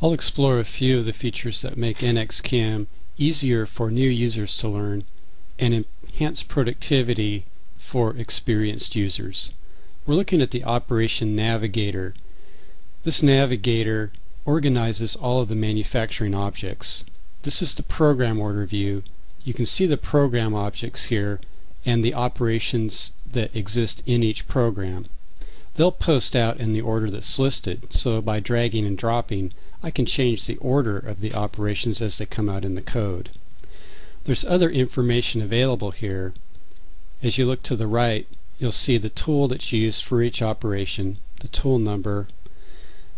I'll explore a few of the features that make NXCAM easier for new users to learn and enhance productivity for experienced users. We're looking at the Operation Navigator. This Navigator organizes all of the manufacturing objects. This is the program order view. You can see the program objects here and the operations that exist in each program. They'll post out in the order that's listed, so by dragging and dropping I can change the order of the operations as they come out in the code. There's other information available here. As you look to the right, you'll see the tool that's used for each operation, the tool number,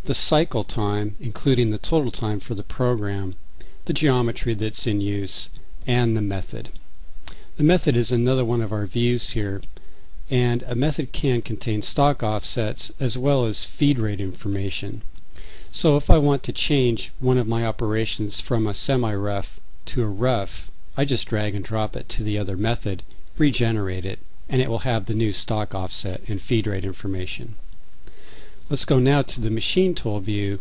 the cycle time, including the total time for the program, the geometry that's in use, and the method. The method is another one of our views here, and a method can contain stock offsets as well as feed rate information. So if I want to change one of my operations from a semi-rough to a rough, I just drag and drop it to the other method, regenerate it, and it will have the new stock offset and feed rate information. Let's go now to the machine tool view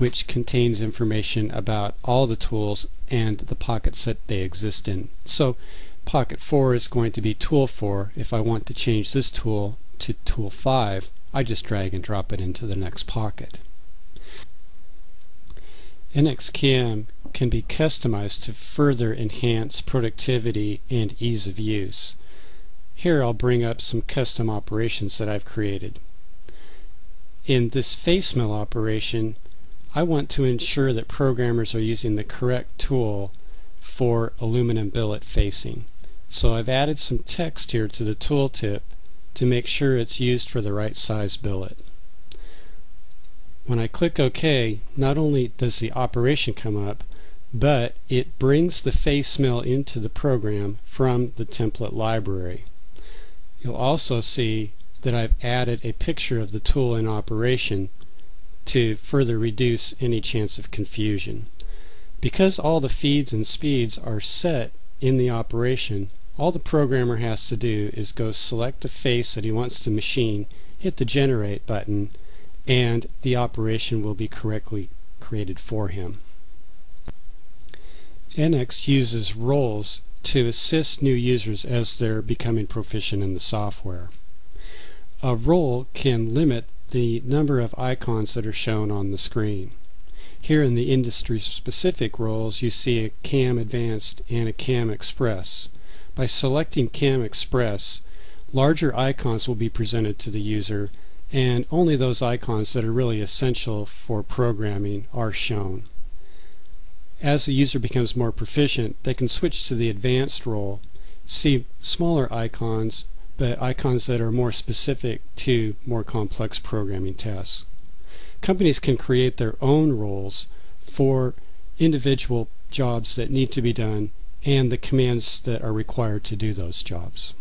which contains information about all the tools and the pockets that they exist in. So pocket 4 is going to be tool 4. If I want to change this tool to tool 5, I just drag and drop it into the next pocket. NXCAM can be customized to further enhance productivity and ease of use. Here I'll bring up some custom operations that I've created. In this face mill operation, I want to ensure that programmers are using the correct tool for aluminum billet facing. So I've added some text here to the tooltip to make sure it's used for the right size billet. When I click OK, not only does the operation come up, but it brings the face mill into the program from the template library. You'll also see that I've added a picture of the tool in operation to further reduce any chance of confusion. Because all the feeds and speeds are set in the operation, all the programmer has to do is go select a face that he wants to machine, hit the generate button, and the operation will be correctly created for him. NX uses roles to assist new users as they're becoming proficient in the software. A role can limit the number of icons that are shown on the screen. Here in the industry-specific roles you see a CAM Advanced and a CAM Express. By selecting CAM Express, larger icons will be presented to the user and only those icons that are really essential for programming are shown. As the user becomes more proficient, they can switch to the advanced role, see smaller icons, but icons that are more specific to more complex programming tasks. Companies can create their own roles for individual jobs that need to be done and the commands that are required to do those jobs.